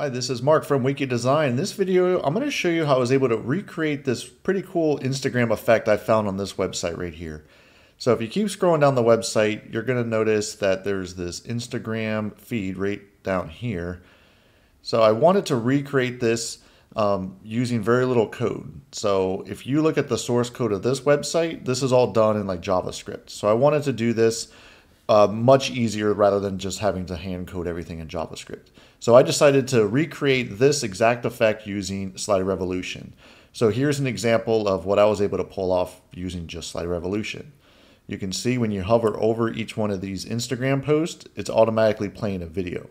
Hi, this is Mark from Wicky Design. In this video, I'm going to show you how I was able to recreate this pretty cool Instagram effect I found on this website right here. So if you keep scrolling down the website, you're going to notice that there's this Instagram feed right down here. So I wanted to recreate this um, using very little code. So if you look at the source code of this website, this is all done in like JavaScript. So I wanted to do this uh, much easier rather than just having to hand code everything in JavaScript. So I decided to recreate this exact effect using Slider Revolution. So here's an example of what I was able to pull off using just Slider Revolution. You can see when you hover over each one of these Instagram posts, it's automatically playing a video.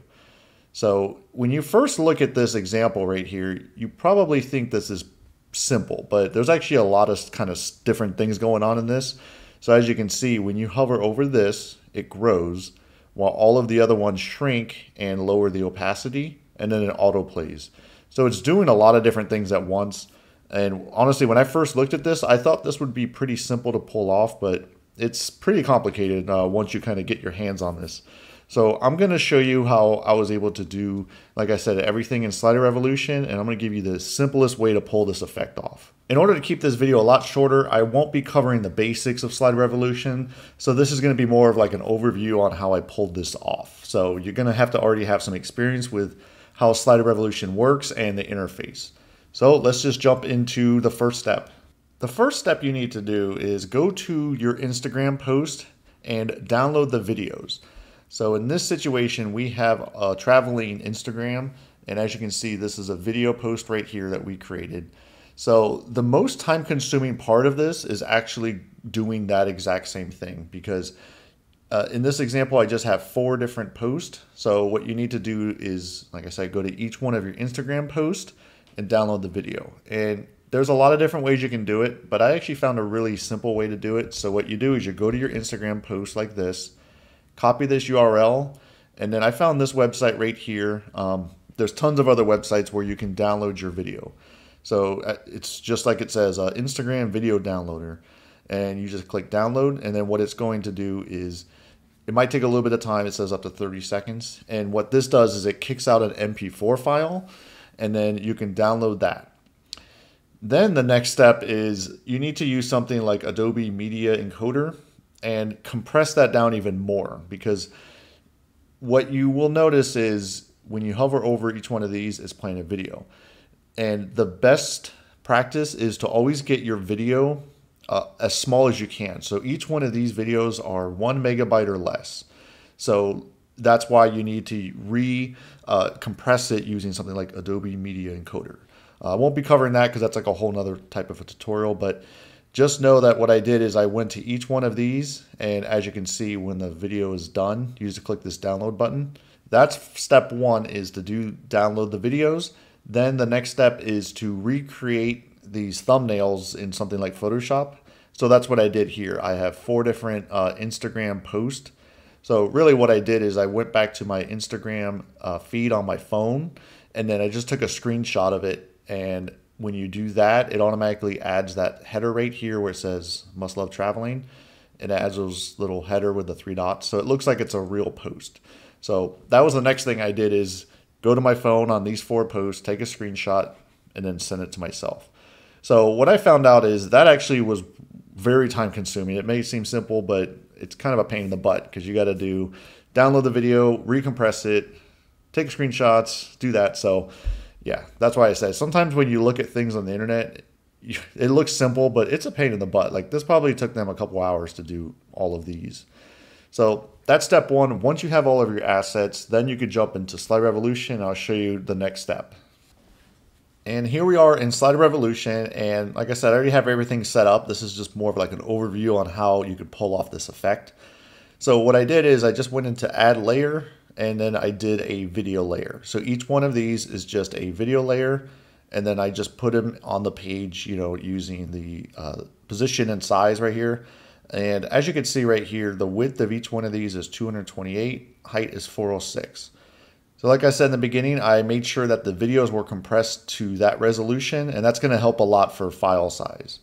So when you first look at this example right here, you probably think this is simple, but there's actually a lot of kind of different things going on in this. So as you can see, when you hover over this, it grows while all of the other ones shrink and lower the opacity, and then it auto plays. So it's doing a lot of different things at once. And honestly, when I first looked at this, I thought this would be pretty simple to pull off, but it's pretty complicated uh, once you kind of get your hands on this. So I'm going to show you how I was able to do, like I said, everything in Slider Revolution, and I'm going to give you the simplest way to pull this effect off. In order to keep this video a lot shorter, I won't be covering the basics of Slider Revolution, so this is going to be more of like an overview on how I pulled this off. So you're going to have to already have some experience with how Slider Revolution works and the interface. So let's just jump into the first step. The first step you need to do is go to your Instagram post and download the videos. So in this situation, we have a traveling Instagram, and as you can see, this is a video post right here that we created. So the most time consuming part of this is actually doing that exact same thing because uh, in this example, I just have four different posts. So what you need to do is, like I said, go to each one of your Instagram posts and download the video. And there's a lot of different ways you can do it, but I actually found a really simple way to do it. So what you do is you go to your Instagram post like this, copy this URL, and then I found this website right here. Um, there's tons of other websites where you can download your video. So uh, it's just like it says, uh, Instagram video downloader. And you just click download, and then what it's going to do is it might take a little bit of time. It says up to 30 seconds. And what this does is it kicks out an MP4 file, and then you can download that. Then the next step is you need to use something like Adobe Media Encoder and compress that down even more because what you will notice is when you hover over each one of these it's playing a video. And the best practice is to always get your video uh, as small as you can. So each one of these videos are one megabyte or less. So that's why you need to re uh, compress it using something like adobe media encoder i won't be covering that because that's like a whole nother type of a tutorial but just know that what I did is I went to each one of these, and as you can see, when the video is done, you just click this download button. That's step one is to do download the videos. Then the next step is to recreate these thumbnails in something like Photoshop. So that's what I did here. I have four different uh, Instagram posts. So really what I did is I went back to my Instagram uh, feed on my phone, and then I just took a screenshot of it and when you do that, it automatically adds that header right here where it says must love traveling. It adds those little header with the three dots. So it looks like it's a real post. So that was the next thing I did is go to my phone on these four posts, take a screenshot, and then send it to myself. So what I found out is that actually was very time consuming. It may seem simple, but it's kind of a pain in the butt because you got to do download the video, recompress it, take screenshots, do that. So yeah, that's why I say sometimes when you look at things on the internet, it looks simple, but it's a pain in the butt. Like this probably took them a couple hours to do all of these. So that's step one. Once you have all of your assets, then you could jump into Slider Revolution. I'll show you the next step. And here we are in Slider Revolution. And like I said, I already have everything set up. This is just more of like an overview on how you could pull off this effect. So what I did is I just went into add layer and then I did a video layer. So each one of these is just a video layer, and then I just put them on the page, you know, using the uh, position and size right here. And as you can see right here, the width of each one of these is 228, height is 406. So like I said in the beginning, I made sure that the videos were compressed to that resolution, and that's gonna help a lot for file size.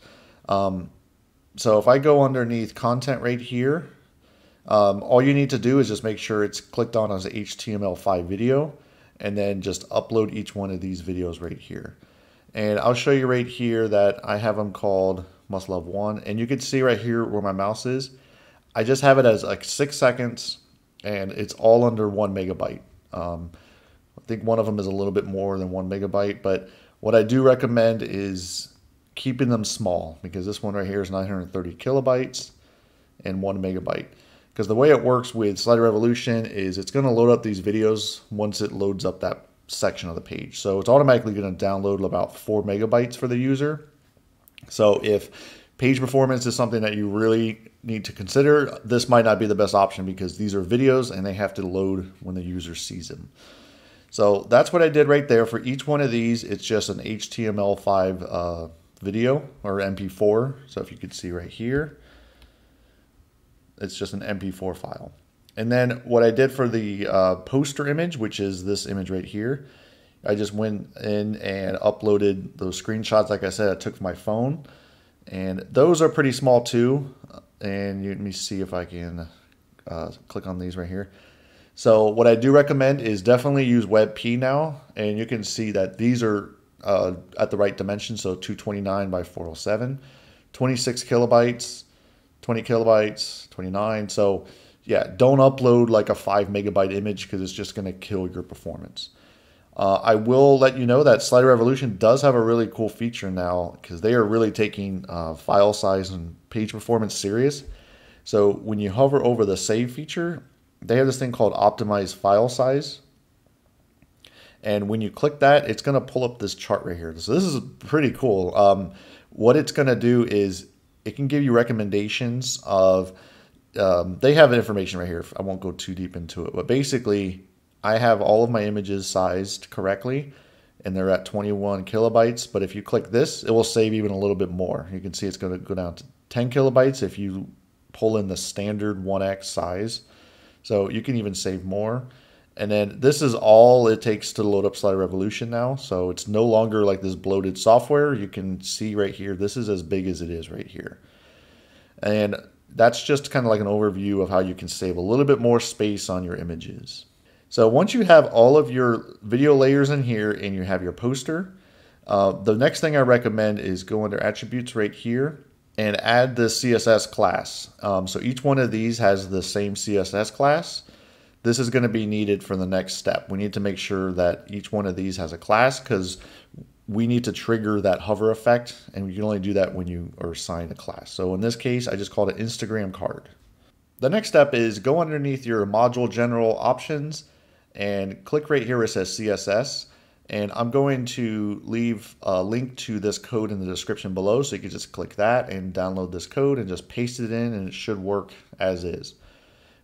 Um, so if I go underneath content right here, um, all you need to do is just make sure it's clicked on as an HTML5 video. and then just upload each one of these videos right here. And I'll show you right here that I have them called Must Love 1. And you can see right here where my mouse is. I just have it as like six seconds and it's all under one megabyte. Um, I think one of them is a little bit more than one megabyte, but what I do recommend is keeping them small because this one right here is 930 kilobytes and one megabyte. Because the way it works with Slider Revolution is it's going to load up these videos once it loads up that section of the page. So it's automatically going to download about four megabytes for the user. So if page performance is something that you really need to consider, this might not be the best option because these are videos and they have to load when the user sees them. So that's what I did right there. For each one of these, it's just an HTML5 uh, video or MP4. So if you could see right here, it's just an MP4 file. And then what I did for the uh, poster image, which is this image right here, I just went in and uploaded those screenshots. Like I said, I took my phone. And those are pretty small too. And you, let me see if I can uh, click on these right here. So what I do recommend is definitely use WebP now. And you can see that these are uh, at the right dimension. So 229 by 407, 26 kilobytes, 20 kilobytes, 29. So yeah, don't upload like a five megabyte image because it's just going to kill your performance. Uh, I will let you know that Slider Revolution does have a really cool feature now because they are really taking uh, file size and page performance serious. So when you hover over the save feature, they have this thing called optimize file size. And when you click that, it's going to pull up this chart right here. So this is pretty cool. Um, what it's going to do is it can give you recommendations of, um, they have information right here. I won't go too deep into it, but basically I have all of my images sized correctly and they're at 21 kilobytes. But if you click this, it will save even a little bit more. You can see it's going to go down to 10 kilobytes if you pull in the standard 1x size. So you can even save more. And then this is all it takes to load up Slider Revolution now. So it's no longer like this bloated software. You can see right here, this is as big as it is right here. And that's just kind of like an overview of how you can save a little bit more space on your images. So once you have all of your video layers in here and you have your poster, uh, the next thing I recommend is go under attributes right here and add the CSS class. Um, so each one of these has the same CSS class. This is going to be needed for the next step. We need to make sure that each one of these has a class because we need to trigger that hover effect and you can only do that when you are assigned a class. So in this case, I just called it Instagram card. The next step is go underneath your module general options and click right here where it says CSS. And I'm going to leave a link to this code in the description below so you can just click that and download this code and just paste it in and it should work as is.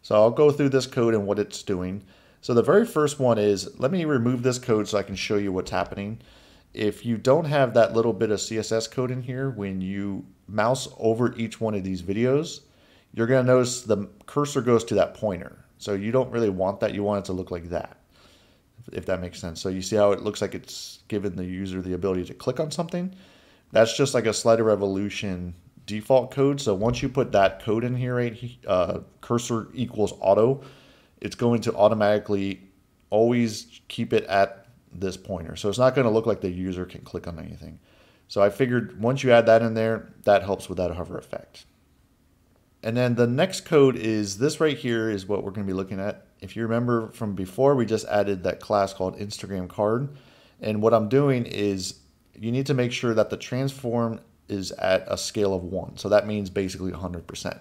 So I'll go through this code and what it's doing. So the very first one is, let me remove this code so I can show you what's happening. If you don't have that little bit of CSS code in here, when you mouse over each one of these videos, you're going to notice the cursor goes to that pointer. So you don't really want that. You want it to look like that, if that makes sense. So you see how it looks like it's given the user the ability to click on something? That's just like a Slider Revolution default code. So once you put that code in here, right, uh, cursor equals auto, it's going to automatically always keep it at this pointer. So it's not going to look like the user can click on anything. So I figured once you add that in there, that helps with that hover effect. And then the next code is this right here is what we're going to be looking at. If you remember from before, we just added that class called Instagram card. And what I'm doing is you need to make sure that the transform is at a scale of one. So that means basically 100%.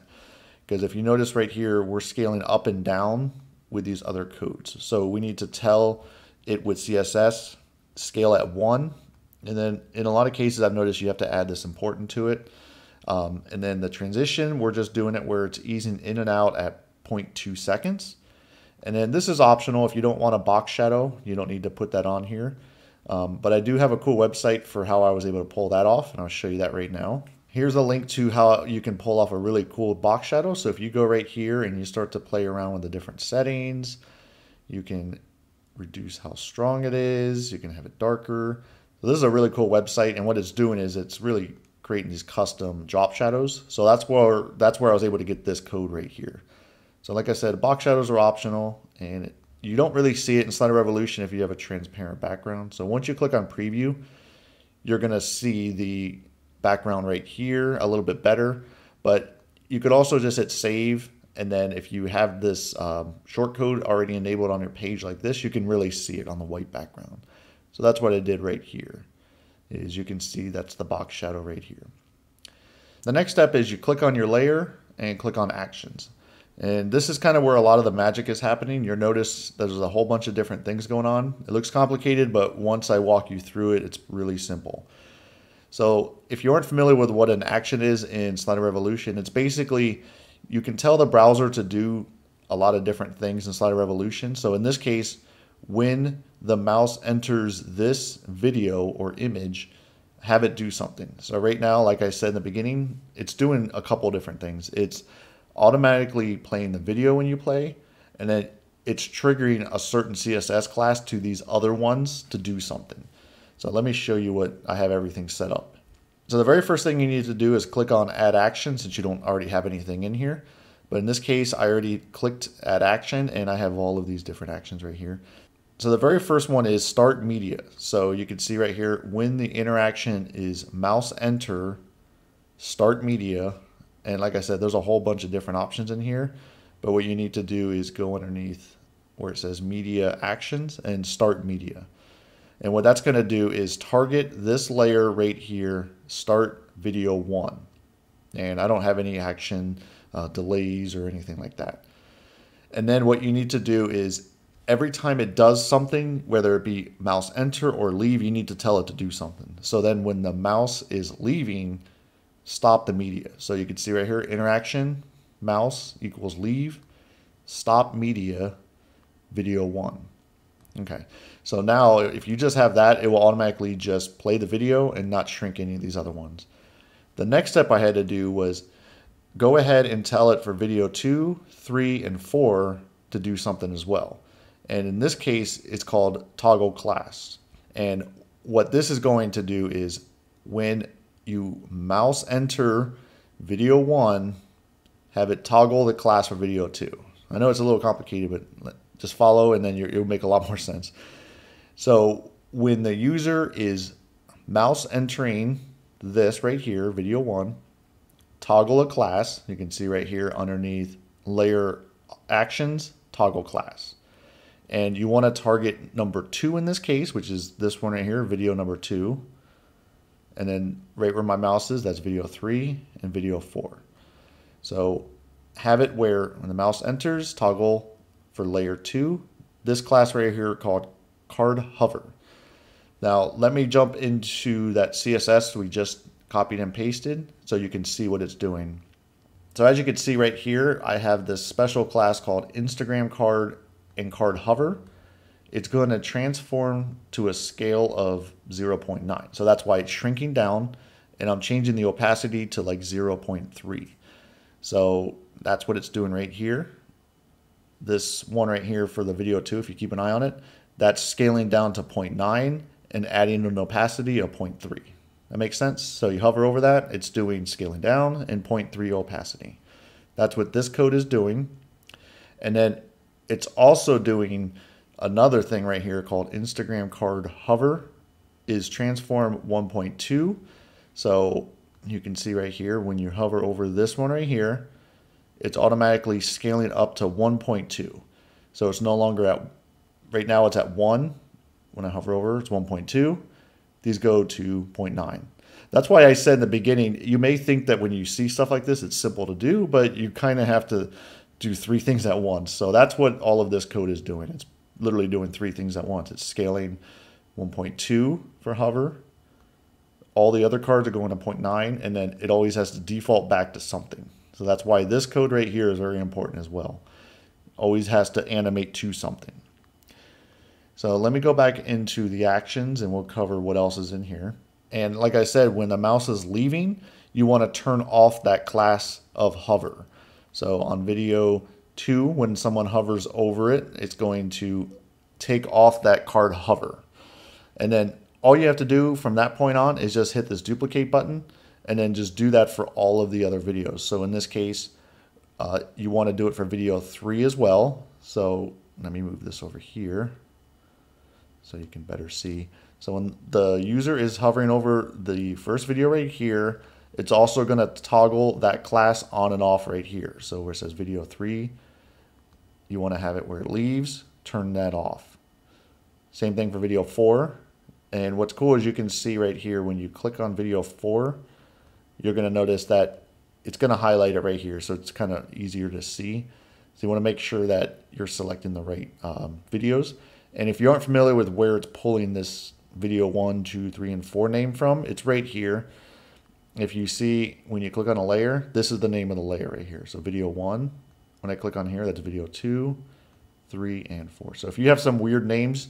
Because if you notice right here, we're scaling up and down with these other codes. So we need to tell it with CSS, scale at one. And then in a lot of cases, I've noticed you have to add this important to it. Um, and then the transition, we're just doing it where it's easing in and out at 0.2 seconds. And then this is optional. If you don't want a box shadow, you don't need to put that on here. Um, but I do have a cool website for how I was able to pull that off, and I'll show you that right now. Here's a link to how you can pull off a really cool box shadow. So if you go right here and you start to play around with the different settings, you can reduce how strong it is. You can have it darker. So this is a really cool website, and what it's doing is it's really creating these custom drop shadows. So that's where that's where I was able to get this code right here. So like I said, box shadows are optional, and it you don't really see it in Slider Revolution if you have a transparent background. So once you click on preview, you're going to see the background right here a little bit better. But you could also just hit save. And then if you have this um, shortcode already enabled on your page like this, you can really see it on the white background. So that's what I did right here. Is you can see that's the box shadow right here. The next step is you click on your layer and click on actions. And this is kind of where a lot of the magic is happening. You'll notice there's a whole bunch of different things going on. It looks complicated, but once I walk you through it, it's really simple. So if you aren't familiar with what an action is in Slider Revolution, it's basically you can tell the browser to do a lot of different things in Slider Revolution. So in this case, when the mouse enters this video or image, have it do something. So right now, like I said in the beginning, it's doing a couple different things. It's automatically playing the video when you play, and then it's triggering a certain CSS class to these other ones to do something. So let me show you what I have everything set up. So the very first thing you need to do is click on add action since you don't already have anything in here. But in this case, I already clicked add action and I have all of these different actions right here. So the very first one is start media. So you can see right here when the interaction is mouse enter, start media, and like I said, there's a whole bunch of different options in here. But what you need to do is go underneath where it says media actions and start media. And what that's going to do is target this layer right here, start video one. And I don't have any action uh, delays or anything like that. And then what you need to do is every time it does something, whether it be mouse enter or leave, you need to tell it to do something. So then when the mouse is leaving, stop the media. So you can see right here, interaction, mouse equals leave, stop media, video one. Okay, so now if you just have that, it will automatically just play the video and not shrink any of these other ones. The next step I had to do was go ahead and tell it for video two, three, and four to do something as well. And in this case, it's called toggle class. And what this is going to do is when you mouse enter video one, have it toggle the class for video two. I know it's a little complicated, but just follow and then it'll make a lot more sense. So when the user is mouse entering this right here, video one, toggle a class. You can see right here underneath layer actions, toggle class. And you want to target number two in this case, which is this one right here, video number two. And then right where my mouse is, that's video three and video four. So have it where when the mouse enters, toggle for layer two. This class right here called card hover. Now let me jump into that CSS we just copied and pasted so you can see what it's doing. So as you can see right here, I have this special class called Instagram card and card hover it's going to transform to a scale of 0.9. So that's why it's shrinking down and I'm changing the opacity to like 0.3. So that's what it's doing right here. This one right here for the video too, if you keep an eye on it, that's scaling down to 0.9 and adding an opacity of 0.3. That makes sense? So you hover over that, it's doing scaling down and 0.3 opacity. That's what this code is doing. And then it's also doing Another thing right here called Instagram card hover is transform 1.2. So you can see right here when you hover over this one right here, it's automatically scaling up to 1.2. So it's no longer at, right now it's at 1. When I hover over, it's 1.2. These go to 0.9. That's why I said in the beginning, you may think that when you see stuff like this, it's simple to do, but you kind of have to do three things at once. So that's what all of this code is doing. It's literally doing three things at once. It's scaling 1.2 for hover. All the other cards are going to 0.9, and then it always has to default back to something. So that's why this code right here is very important as well. Always has to animate to something. So let me go back into the actions and we'll cover what else is in here. And like I said, when the mouse is leaving, you want to turn off that class of hover. So on video Two, when someone hovers over it, it's going to take off that card hover. And then all you have to do from that point on is just hit this duplicate button and then just do that for all of the other videos. So in this case, uh, you want to do it for video three as well. So let me move this over here so you can better see. So when the user is hovering over the first video right here, it's also going to toggle that class on and off right here. So where it says video 3, you want to have it where it leaves, turn that off. Same thing for video 4. And what's cool is you can see right here when you click on video 4, you're going to notice that it's going to highlight it right here. So it's kind of easier to see. So you want to make sure that you're selecting the right um, videos. And if you aren't familiar with where it's pulling this video one, two, three, and four name from, it's right here. If you see when you click on a layer, this is the name of the layer right here. So video one, when I click on here, that's video two, three, and four. So if you have some weird names,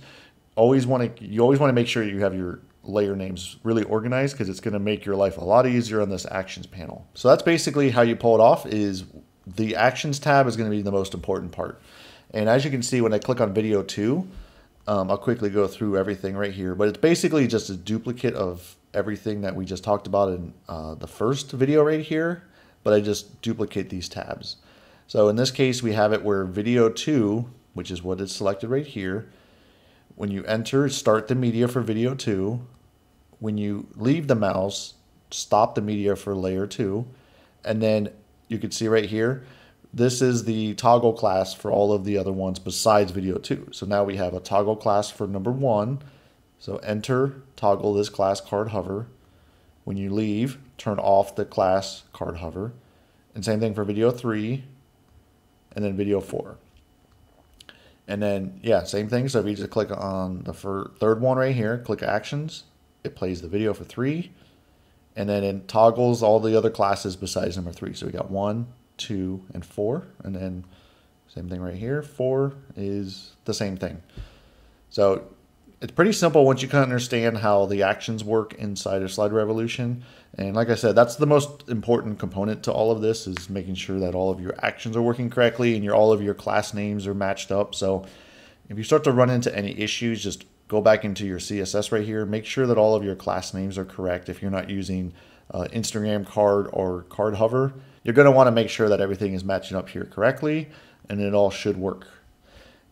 always want to you always want to make sure you have your layer names really organized because it's going to make your life a lot easier on this actions panel. So that's basically how you pull it off is the actions tab is going to be the most important part. And as you can see when I click on video 2, um, I'll quickly go through everything right here, but it's basically just a duplicate of everything that we just talked about in uh, the first video right here, but I just duplicate these tabs. So in this case, we have it where video 2, which is what is selected right here, when you enter, start the media for video 2. When you leave the mouse, stop the media for layer 2. And then you can see right here, this is the toggle class for all of the other ones besides video 2. So now we have a toggle class for number 1. So enter, toggle this class card hover. When you leave, turn off the class card hover. And same thing for video 3 and then video 4. And then, yeah, same thing. So if you just click on the third one right here, click actions, it plays the video for 3 and then it toggles all the other classes besides number three. So we got one, two, and four, and then same thing right here. Four is the same thing. So it's pretty simple once you kind of understand how the actions work inside of Slider Revolution. And like I said, that's the most important component to all of this is making sure that all of your actions are working correctly and your all of your class names are matched up. So if you start to run into any issues, just go back into your CSS right here. Make sure that all of your class names are correct. If you're not using uh, Instagram card or card hover, you're going to want to make sure that everything is matching up here correctly and it all should work.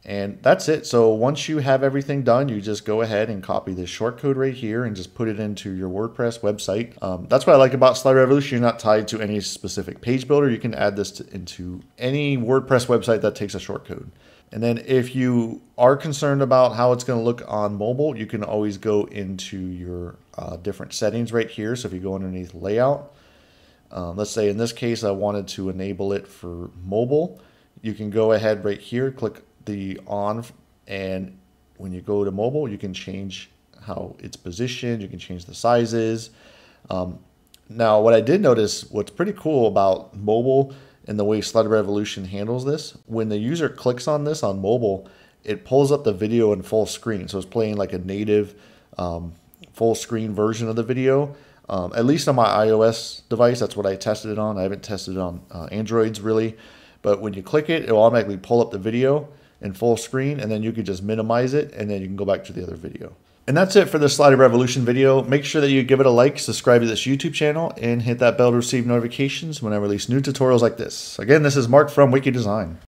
And that's it. So once you have everything done, you just go ahead and copy this short code right here and just put it into your WordPress website. Um, that's what I like about Slider Revolution. You're not tied to any specific page builder. You can add this to, into any WordPress website that takes a short code. And then if you are concerned about how it's going to look on mobile, you can always go into your uh, different settings right here. So if you go underneath layout, um, let's say in this case, I wanted to enable it for mobile. You can go ahead right here, click the on, and when you go to mobile, you can change how it's positioned. You can change the sizes. Um, now, what I did notice, what's pretty cool about mobile and the way Slider Revolution handles this, when the user clicks on this on mobile, it pulls up the video in full screen. So it's playing like a native um, full screen version of the video. Um, at least on my iOS device, that's what I tested it on. I haven't tested it on uh, Androids really. But when you click it, it will automatically pull up the video in full screen, and then you can just minimize it, and then you can go back to the other video. And that's it for the Slider Revolution video. Make sure that you give it a like, subscribe to this YouTube channel, and hit that bell to receive notifications when I release new tutorials like this. Again, this is Mark from Wicky Design.